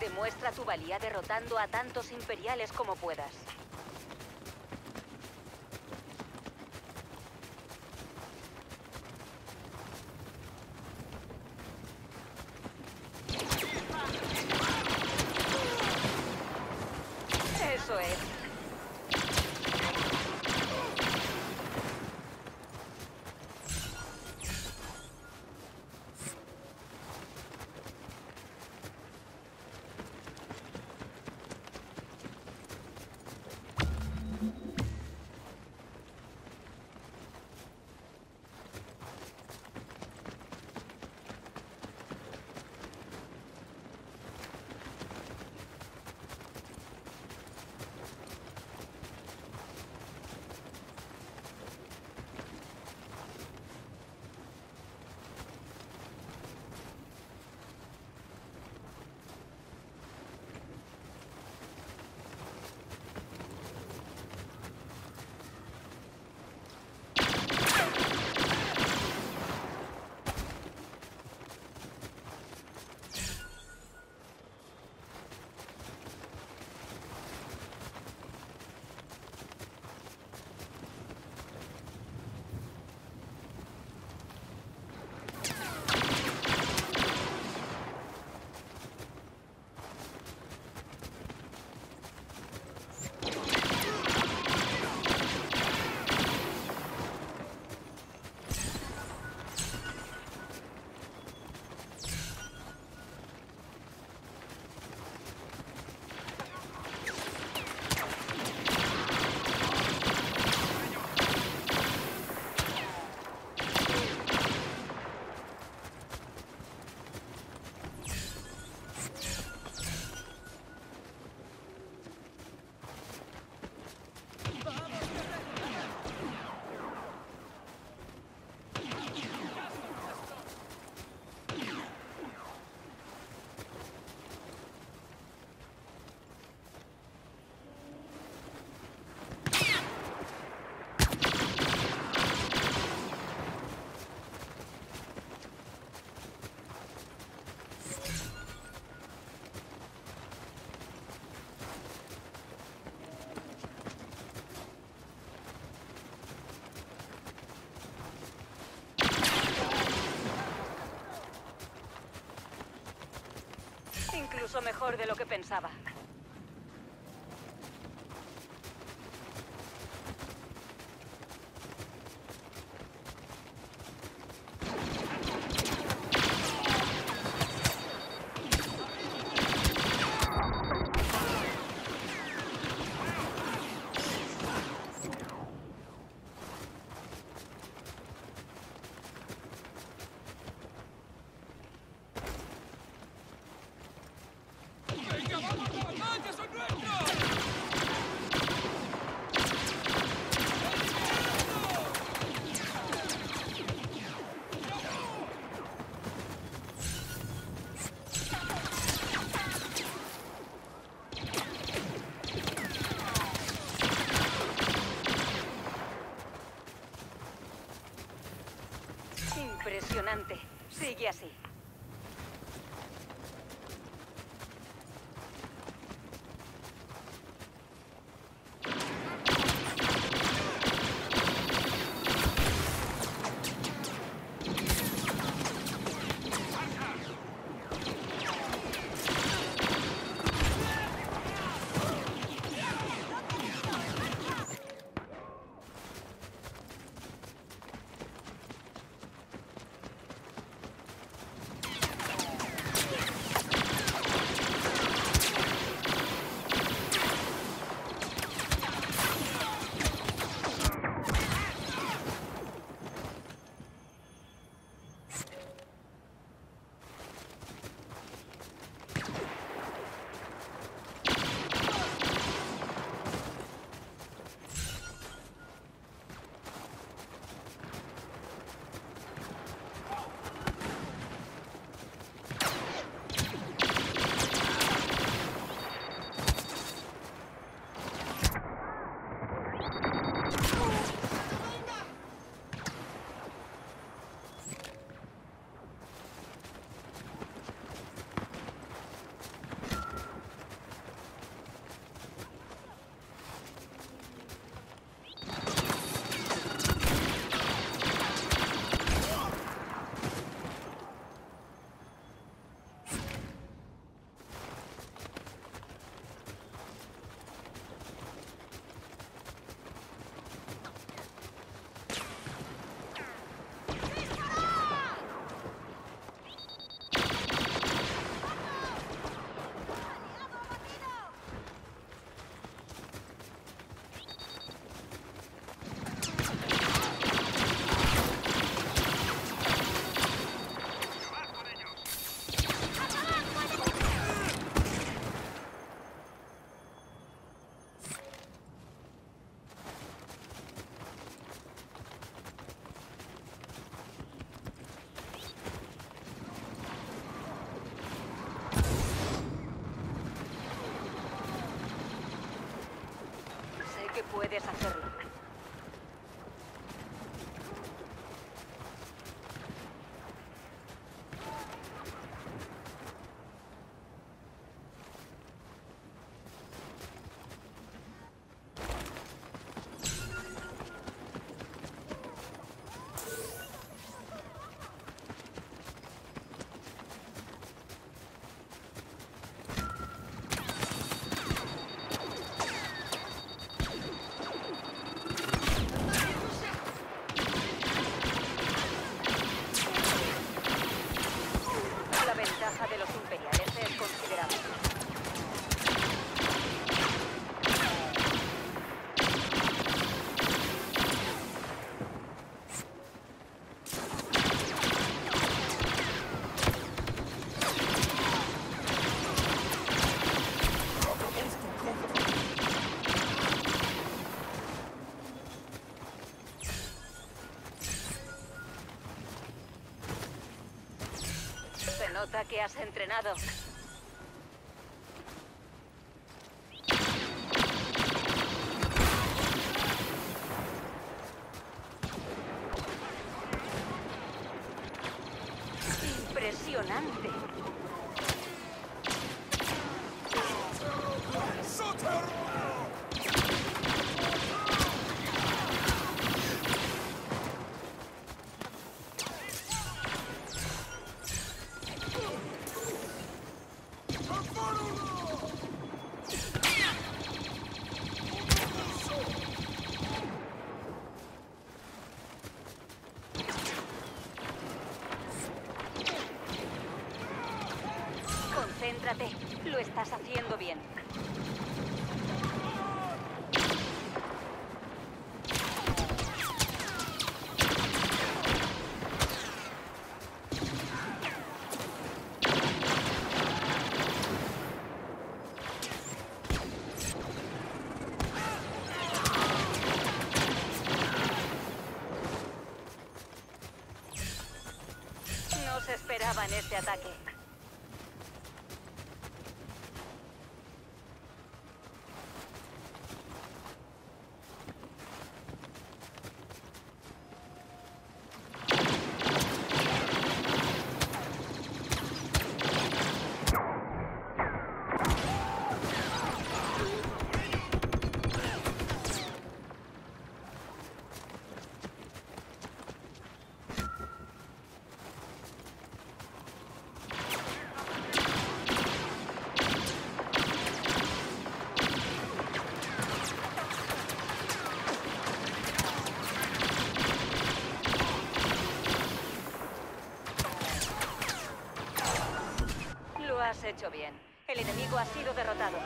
Demuestra tu valía derrotando a tantos imperiales como puedas. Pensaba. Sigue así. Hacerlo. Nota que has entrenado. Lo estás haciendo bien. No se esperaban este ataque. Lo has hecho bien. El enemigo ha sido derrotado.